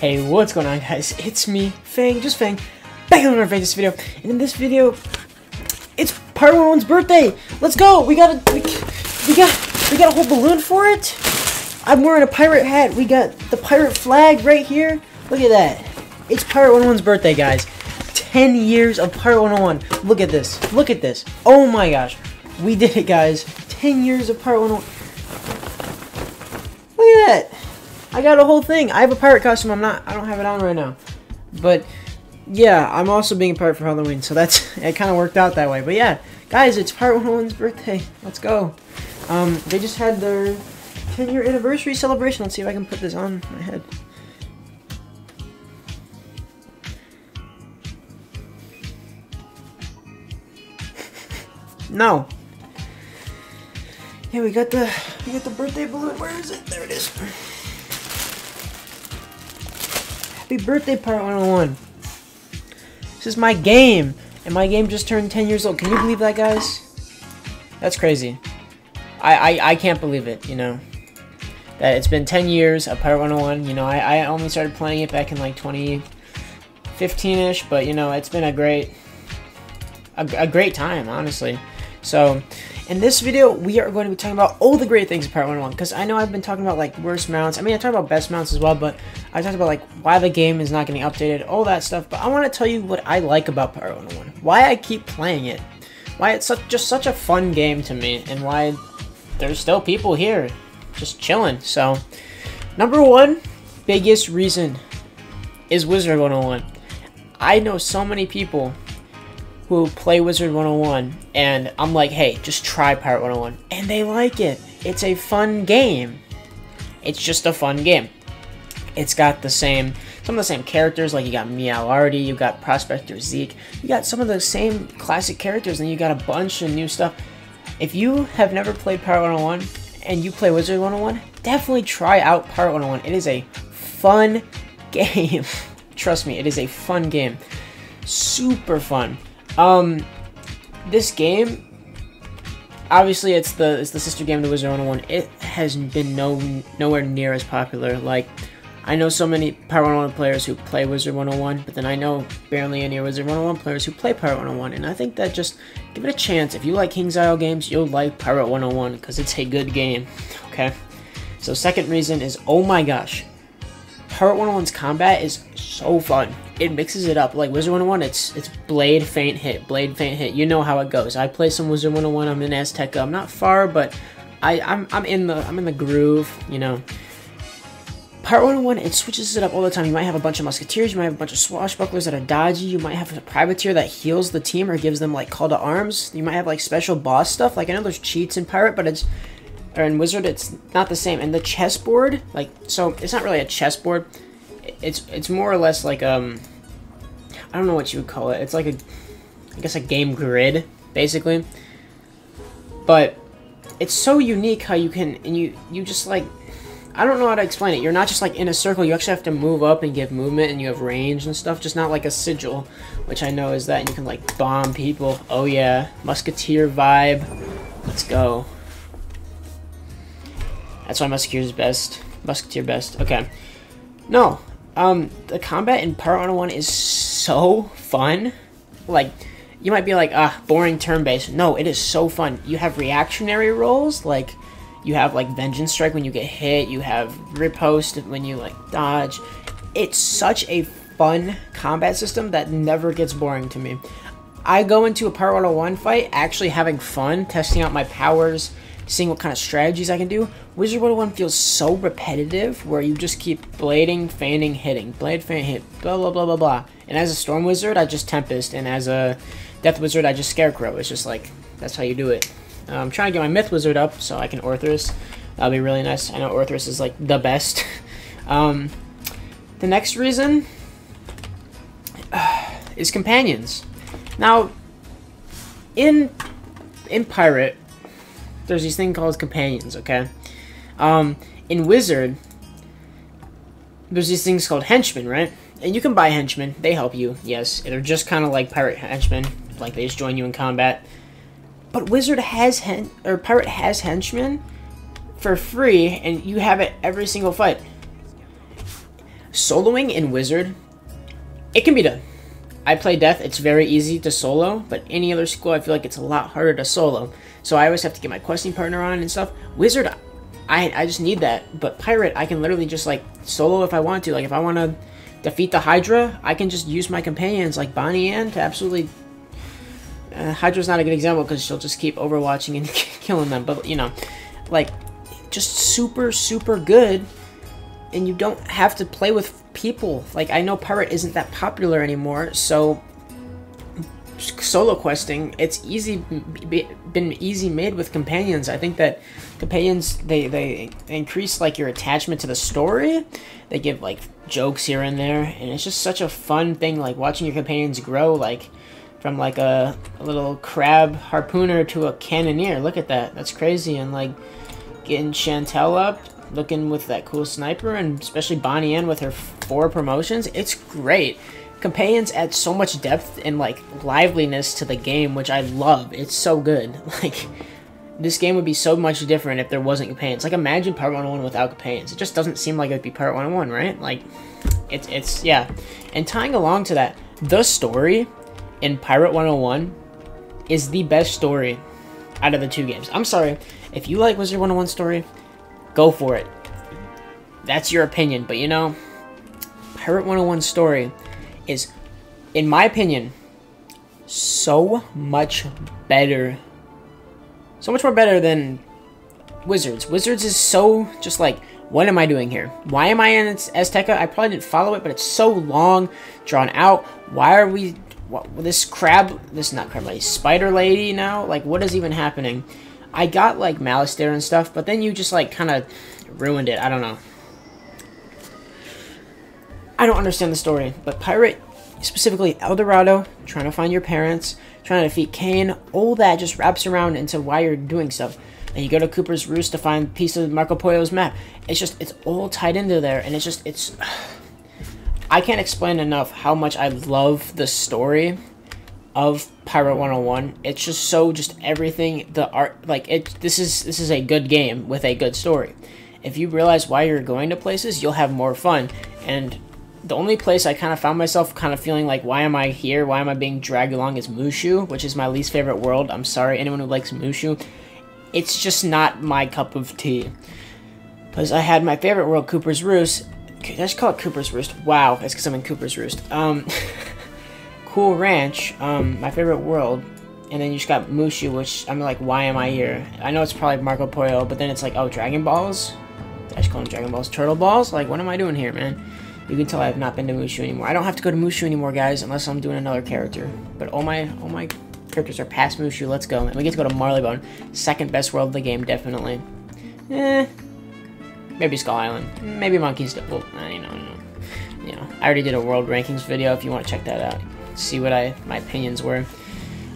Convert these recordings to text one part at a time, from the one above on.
Hey, what's going on guys? It's me, Fang, just Fang, back in another this video. And in this video, it's Pirate 101's birthday! Let's go! We got a, we, we got, we got a whole balloon for it! I'm wearing a pirate hat. We got the pirate flag right here. Look at that. It's Pirate 101's birthday, guys. 10 years of Pirate 101. Look at this. Look at this. Oh my gosh. We did it, guys. 10 years of Pirate 101. Look at that. I got a whole thing. I have a pirate costume. I'm not. I don't have it on right now. But yeah, I'm also being a pirate for Halloween, so that's it. Kind of worked out that way. But yeah, guys, it's Pirate 101's birthday. Let's go. Um, they just had their 10 year anniversary celebration. Let's see if I can put this on my head. No. Yeah, we got the we got the birthday balloon. Where is it? There it is. Happy birthday, Pirate 101. This is my game. And my game just turned 10 years old. Can you believe that, guys? That's crazy. I, I, I can't believe it, you know. That it's been 10 years of Pirate 101. You know, I, I only started playing it back in like 2015-ish. But, you know, it's been a great... A, a great time, honestly. So, in this video, we are going to be talking about all the great things of Pirate 101, because I know I've been talking about, like, worst mounts. I mean, I talked about best mounts as well, but I talked about, like, why the game is not getting updated, all that stuff, but I want to tell you what I like about Pirate 101, why I keep playing it, why it's such, just such a fun game to me, and why there's still people here just chilling. So, number one biggest reason is Wizard 101. I know so many people who play Wizard 101 and I'm like, hey, just try Pirate 101. And they like it. It's a fun game. It's just a fun game. It's got the same, some of the same characters, like you got Meowiarty, you got Prospector Zeke, you got some of the same classic characters, and you got a bunch of new stuff. If you have never played Pirate 101 and you play Wizard 101, definitely try out Pirate 101. It is a fun game. Trust me, it is a fun game. Super fun. Um, this game, obviously, it's the it's the sister game to Wizard 101. It has been no nowhere near as popular. Like, I know so many Pirate 101 players who play Wizard 101, but then I know barely any Wizard 101 players who play Pirate 101. And I think that just give it a chance. If you like KingsIsle games, you'll like Pirate 101 because it's a good game. Okay. So second reason is, oh my gosh, Pirate 101's combat is so fun it mixes it up. Like Wizard 101, it's it's blade, feint hit, blade, feint hit. You know how it goes. I play some Wizard 101. I'm in Azteca. I'm not far, but I I'm I'm in the I'm in the groove. You know. Pirate 101, it switches it up all the time. You might have a bunch of musketeers, you might have a bunch of swashbucklers that are dodgy, you might have a privateer that heals the team or gives them like call to arms. You might have like special boss stuff. Like I know there's cheats in pirate, but it's or in wizard it's not the same. And the chessboard, like so it's not really a chessboard it's it's more or less like um I don't know what you would call it. It's like a I guess a game grid basically. But it's so unique how you can and you you just like I don't know how to explain it. You're not just like in a circle. You actually have to move up and give movement, and you have range and stuff. Just not like a sigil, which I know is that. And you can like bomb people. Oh yeah, musketeer vibe. Let's go. That's why musketeer is best. Musketeer best. Okay. No, um, the combat in Pirate 101 is so fun. Like, you might be like, ah, boring turn-based. No, it is so fun. You have reactionary rolls, like, you have, like, Vengeance Strike when you get hit, you have Riposte when you, like, dodge. It's such a fun combat system that never gets boring to me. I go into a Pirate 101 fight actually having fun, testing out my powers, seeing what kind of strategies I can do. Wizard 101 feels so repetitive where you just keep blading, fanning, hitting. Blade, fan, hit, blah, blah, blah, blah, blah. And as a Storm Wizard, I just Tempest. And as a Death Wizard, I just Scarecrow. It's just like, that's how you do it. Uh, I'm trying to get my Myth Wizard up so I can Orthrus. That'll be really nice. I know Orthrus is like the best. um, the next reason uh, is companions. Now, in in Pirate, there's these thing called companions, okay? Um, in Wizard, there's these things called henchmen, right? And you can buy henchmen. They help you, yes. They're just kind of like pirate henchmen. Like, they just join you in combat. But Wizard has, hen or Pirate has henchmen for free, and you have it every single fight. soloing in Wizard, it can be done. I play Death, it's very easy to solo, but any other school, I feel like it's a lot harder to solo. So I always have to get my questing partner on and stuff. Wizard, I, I just need that. But Pirate, I can literally just like solo if I want to. Like if I want to defeat the Hydra, I can just use my companions like Bonnie Anne to absolutely... Uh, Hydra's not a good example because she'll just keep overwatching and killing them. But, you know, like, just super, super good. And you don't have to play with people. Like, I know Pirate isn't that popular anymore, so solo questing, it's easy been easy made with companions. I think that companions they they increase like your attachment to the story. They give like jokes here and there, and it's just such a fun thing. Like watching your companions grow, like from like a, a little crab harpooner to a cannoneer. Look at that, that's crazy. And like getting Chantel up, looking with that cool sniper, and especially Bonnie Anne with her four promotions. It's great. Companions add so much depth and like liveliness to the game, which I love. It's so good. Like this game would be so much different if there wasn't companions. Like imagine Pirate 101 without companions. It just doesn't seem like it would be Pirate 101, right? Like it's it's yeah. And tying along to that, the story in Pirate 101 is the best story out of the two games. I'm sorry. If you like Wizard 101 story, go for it. That's your opinion, but you know, Pirate 101 story is, in my opinion, so much better. So much more better than Wizards. Wizards is so just like, what am I doing here? Why am I in Azteca? I probably didn't follow it, but it's so long, drawn out. Why are we, what, this crab, this not crab lady, spider lady now? Like, what is even happening? I got like Malistaire and stuff, but then you just like kind of ruined it. I don't know. I don't understand the story, but Pirate, specifically El Dorado, trying to find your parents, trying to defeat Kane, all that just wraps around into why you're doing stuff. And you go to Cooper's Roost to find a piece of Marco Polo's map. It's just, it's all tied into there, and it's just, it's... I can't explain enough how much I love the story of Pirate 101. It's just so just everything the art like it this is this is a good game with a good story. If you realize why you're going to places, you'll have more fun. And the only place I kind of found myself kind of feeling like, why am I here? Why am I being dragged along is Mooshu, which is my least favorite world. I'm sorry, anyone who likes Mooshu. It's just not my cup of tea. Because I had my favorite world, Cooper's Roost. I just call it Cooper's Roost. Wow, that's because I'm in Cooper's Roost. Um, cool Ranch, um, my favorite world. And then you just got Mooshu, which I'm like, why am I here? I know it's probably Marco Polo, but then it's like, oh, Dragon Balls? I just call them Dragon Balls. Turtle Balls? Like, what am I doing here, man? You can tell I have not been to Mooshu anymore. I don't have to go to Mooshu anymore, guys, unless I'm doing another character. But all my all my characters are past Mooshu. Let's go. And we get to go to Marleybone. Second best world of the game, definitely. Eh. Maybe Skull Island. Maybe Monkey's... Well, I know, know. You know, I already did a world rankings video if you want to check that out. See what I my opinions were.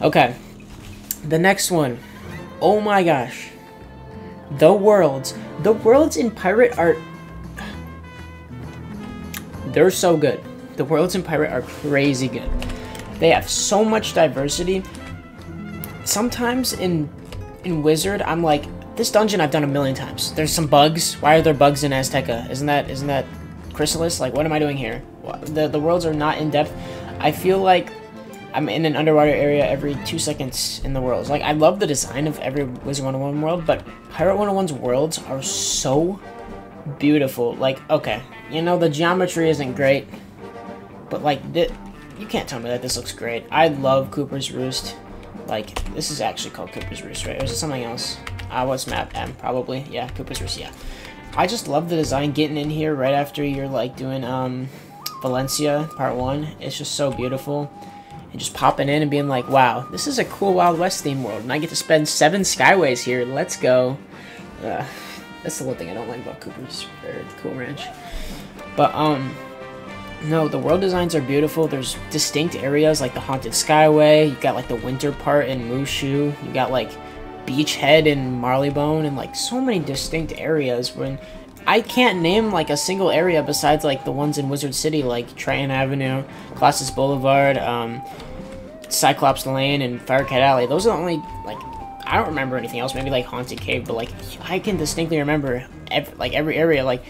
Okay. The next one. Oh my gosh. The worlds. The worlds in Pirate are they're so good. The worlds in Pirate are crazy good. They have so much diversity. Sometimes in in Wizard, I'm like, this dungeon I've done a million times. There's some bugs. Why are there bugs in Azteca? Isn't that isn't that Chrysalis? Like, what am I doing here? The the worlds are not in depth. I feel like I'm in an underwater area every two seconds in the worlds. Like, I love the design of every Wizard 101 world, but Pirate 101's worlds are so beautiful. Like, okay, you know, the geometry isn't great, but like, you can't tell me that this looks great. I love Cooper's Roost. Like, this is actually called Cooper's Roost, right? Or is it something else? Uh, what's map M? Probably. Yeah, Cooper's Roost, yeah. I just love the design getting in here right after you're like doing um, Valencia part one. It's just so beautiful. And just popping in and being like, wow, this is a cool Wild West theme world. And I get to spend seven skyways here. Let's go. Uh, that's the one thing I don't like about Cooper's or Cool Ranch. But um no, the world designs are beautiful. There's distinct areas like the Haunted Skyway. You got like the winter part in Mooshu. You got like Beachhead and Marleybone and like so many distinct areas when I can't name like a single area besides like the ones in Wizard City like Triton Avenue, Colossus Boulevard, um, Cyclops Lane, and Firecat Alley. Those are the only like I don't remember anything else. Maybe like Haunted Cave, but like I can distinctly remember every, like every area. Like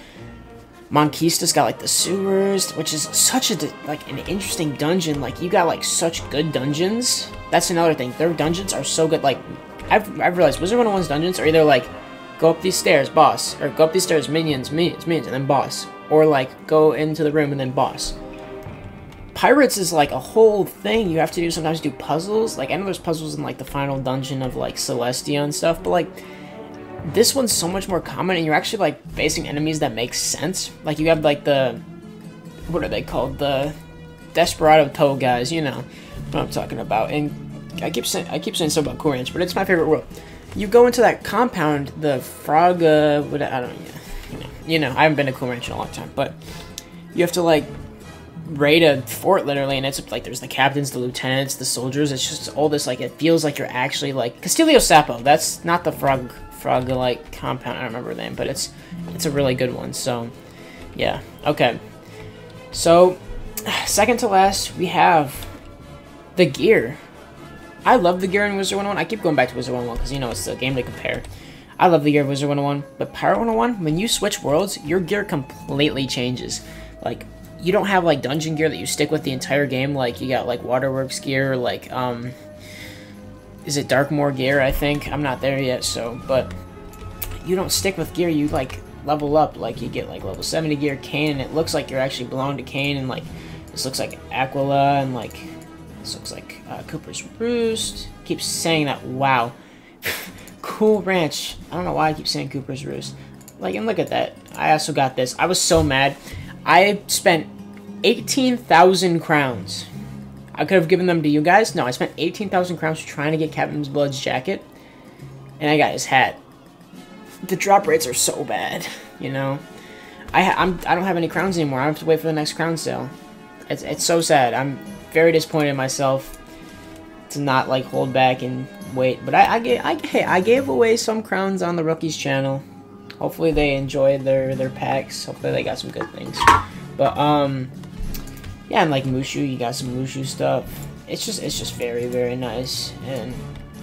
Monquista's got like the sewers, which is such a like an interesting dungeon. Like you got like such good dungeons. That's another thing. Their dungeons are so good. Like I've I've realized Wizard 101's dungeons are either like go up these stairs, boss, or go up these stairs, minions, minions, minions, and then boss, or like go into the room and then boss. Pirates is like a whole thing. You have to do sometimes do puzzles. Like I know there's puzzles in like the final dungeon of like Celestia and stuff, but like this one's so much more common and you're actually like facing enemies that make sense. Like you have like the what are they called? The Desperado Toe guys, you know what I'm talking about. And I keep saying I keep saying so about Cool but it's my favorite world. You go into that compound, the frog uh what I don't you know, you know, I haven't been to Cool Ranch in a long time, but you have to like raid a fort literally and it's like there's the captains the lieutenants the soldiers it's just all this like it feels like you're actually like castillo sapo that's not the frog frog like compound. I don't remember the name, but it's it's a really good one. So yeah, okay. So second to last, we have the gear. I love the gear in Wizard 101. I keep going back to Wizard 101 because you know it's the game to compare. I love the gear of Wizard 101, but Pirate 101, when you switch worlds, your gear completely changes. Like, you don't have like dungeon gear that you stick with the entire game. Like, you got like Waterworks gear, like, um, is it Darkmoor gear, I think? I'm not there yet, so, but you don't stick with gear, you, like, level up, like, you get, like, level 70 gear, Kane, and it looks like you're actually belong to Kane. and, like, this looks like Aquila, and, like, this looks like uh, Cooper's Roost. Keep saying that, wow. cool Ranch. I don't know why I keep saying Cooper's Roost. Like, and look at that. I also got this. I was so mad. I spent 18,000 crowns I could have given them to you guys. No, I spent 18,000 crowns trying to get Captain Blood's jacket. And I got his hat. The drop rates are so bad, you know? I I'm, I don't have any crowns anymore. I have to wait for the next crown sale. It's, it's so sad. I'm very disappointed in myself to not, like, hold back and wait. But I, I, I, hey, I gave away some crowns on the Rookies channel. Hopefully they enjoyed their, their packs. Hopefully they got some good things. But, um yeah, and like Mooshu, you got some Mooshu stuff. It's just it's just very very nice, and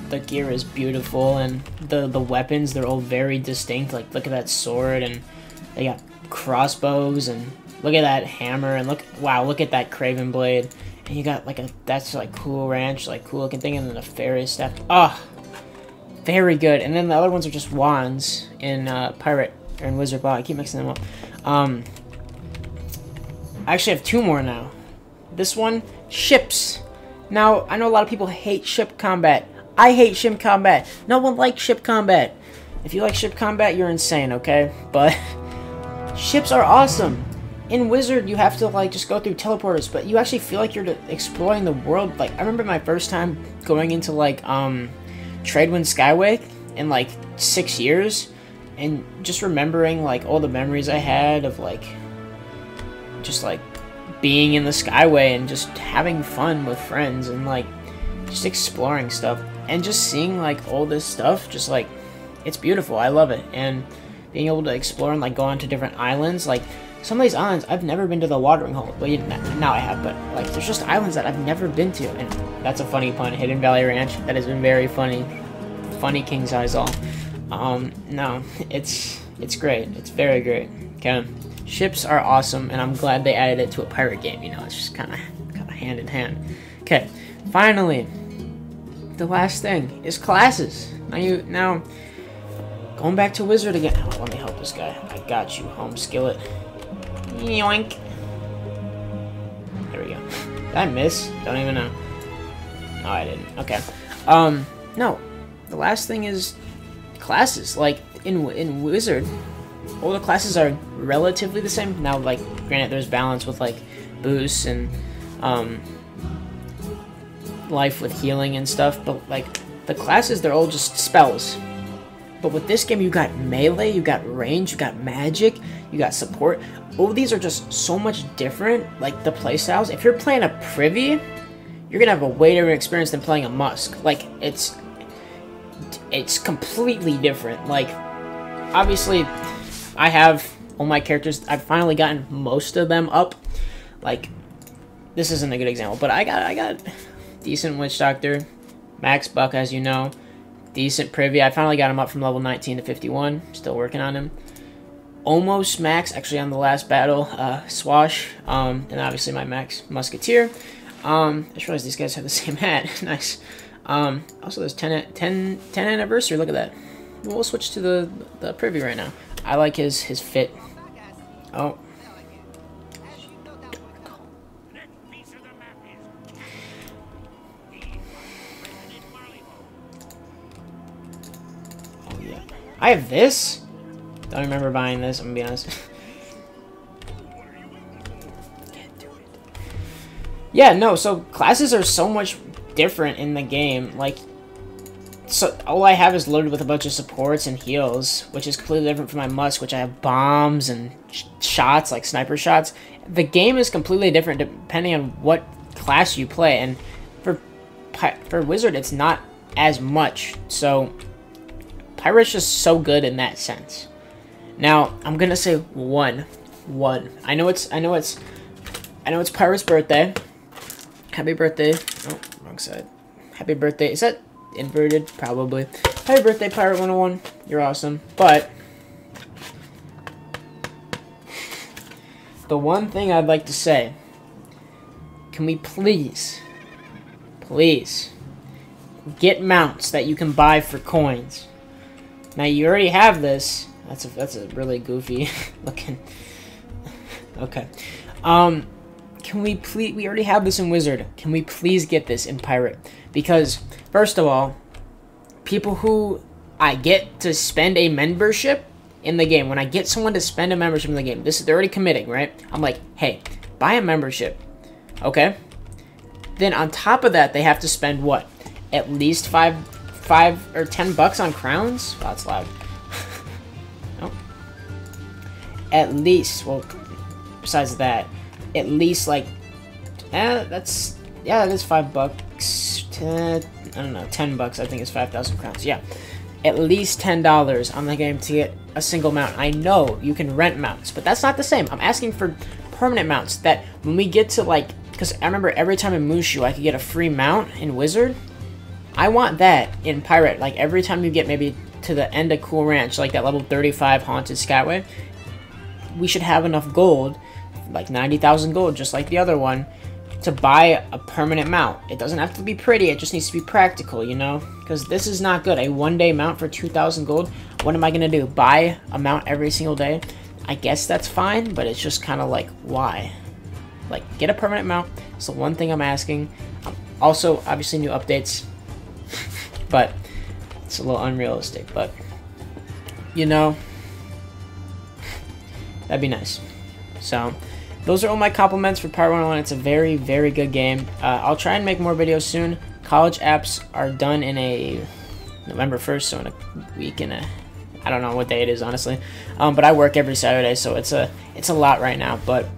the gear is beautiful, and the the weapons they're all very distinct. Like look at that sword, and they got crossbows, and look at that hammer, and look wow, look at that Craven blade, and you got like a that's like cool ranch, like cool looking thing, and then a fairy staff. Ah, oh, very good. And then the other ones are just wands in uh, Pirate or in Wizard Ball. I keep mixing them up. Um, I actually have two more now. This one, ships. Now, I know a lot of people hate ship combat. I hate ship combat. No one likes ship combat. If you like ship combat, you're insane, okay? But ships are awesome. In Wizard, you have to like just go through teleporters, but you actually feel like you're exploring the world. Like I remember my first time going into like um Tradewind Skyway in like six years, and just remembering like all the memories I had of like just like being in the Skyway and just having fun with friends and like just exploring stuff and just seeing like all this stuff just like it's beautiful. I love it. And being able to explore and like go on to different islands like some of these islands i've never been to the watering hole. Well now i have but like there's just islands that i've never been to and that's a funny pun hidden valley ranch that has been very funny funny king size all um no it's it's great it's very great okay Ships are awesome, and I'm glad they added it to a pirate game. You know, it's just kind of kind of hand in hand. Okay, finally, the last thing is classes. Now you now going back to wizard again. Oh, let me help this guy. I got you, home skillet. Yoink. There we go. Did I miss? Don't even know. No, I didn't. Okay. Um, no. The last thing is classes. Like in in wizard, all the classes are relatively the same. Now, like, granted, there's balance with, like, boosts and, um, life with healing and stuff, but, like, the classes, they're all just spells. But with this game, you got melee, you got range, you got magic, you got support. All these are just so much different, like, the playstyles. If you're playing a Privy, you're gonna have a way different experience than playing a Musk. Like, it's... It's completely different. Like, obviously I have all my characters. I've finally gotten most of them up. Like, this isn't a good example, but I got I got decent Witch Doctor, Max Buck, as you know, decent Privy. I finally got him up from level 19 to 51. Still working on him. almost max actually on the last battle, uh, Swash, um, and obviously my max Musketeer. Um, I just realized these guys have the same hat. nice. Um, also, there's 10, 10, 10 anniversary. Look at that. We'll switch to the the privy right now. I like his his fit. Oh. Oh yeah. I have this. Don't remember buying this. I'm gonna be honest. yeah, no. So classes are so much different in the game. Like, so all I have is loaded with a bunch of supports and heals, which is completely different from my Musk, which I have bombs and sh shots, like sniper shots. The game is completely different depending on what class you play, and for for Wizard, it's not as much. So Pirate's just so good in that sense. Now I'm gonna say one, one. I know it's, I know it's, I know it's Pirate's birthday. Happy birthday! Oh, wrong side. Happy birthday. Is that inverted? Probably. Happy birthday, Pirate 101. You're awesome. But, the one thing I'd like to say, can we please, please, get mounts that you can buy for coins? Now, you already have this. That's a, that's a really goofy looking... okay. Um, can we please... We already have this in Wizard. Can we please get this in Pirate? Because First of all, people who I get to spend a membership in the game, when I get someone to spend a membership in the game, this is they're already committing, right? I'm like, hey, buy a membership. Okay? Then on top of that, they have to spend what? At least five five or ten bucks on crowns? Wow, that's loud. At least, well, besides that, at least like eh, that's yeah, that is five bucks. Ten, I don't know, 10 bucks, I think it's 5,000 crowns. Yeah. At least $10 on the game to get a single mount. I know you can rent mounts, but that's not the same. I'm asking for permanent mounts that when we get to like, because I remember every time in Mooshu I could get a free mount in Wizard. I want that in Pirate. Like every time you get maybe to the end of Cool Ranch, like that level 35 Haunted Skyway, we should have enough gold, like 90,000 gold, just like the other one, to buy a permanent mount. It doesn't have to be pretty, it just needs to be practical, you know? Because this is not good. A one-day mount for 2,000 gold, what am I going to do? Buy a mount every single day? I guess that's fine, but it's just kind of like, why? Like, get a permanent mount. It's the one thing I'm asking. Um, also, obviously, new updates. but it's a little unrealistic, but, you know, that'd be nice. So, those are all my compliments for Pirate 101. It's a very, very good game. Uh, I'll try and make more videos soon. College apps are done in a November 1st, so in a week and a I don't know what day it is honestly. Um, but I work every Saturday, so it's a it's a lot right now. But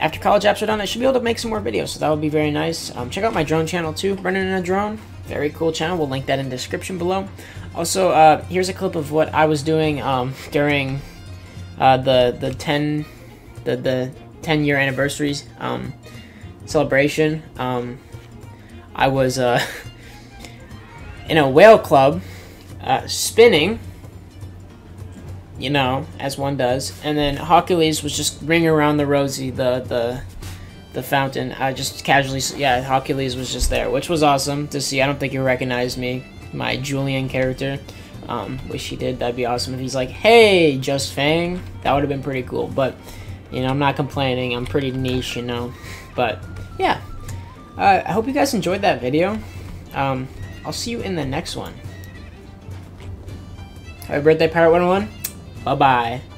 after college apps are done, I should be able to make some more videos, so that would be very nice. Um, check out my drone channel too, Brennan in a Drone. Very cool channel. We'll link that in the description below. Also, uh, here's a clip of what I was doing um, during uh, the the 10 the the 10 year anniversaries um, celebration. Um, I was uh, in a whale club uh, spinning, you know, as one does, and then Hercules was just ringing around the Rosie, the the the fountain. I just casually, yeah, Hercules was just there, which was awesome to see. I don't think he recognized me, my Julian character. Um, wish he did. That'd be awesome if he's like, "Hey, Just Fang." That would have been pretty cool, but. You know, I'm not complaining. I'm pretty niche, you know. But, yeah. Uh, I hope you guys enjoyed that video. Um, I'll see you in the next one. Happy birthday, Pirate 101. Bye-bye.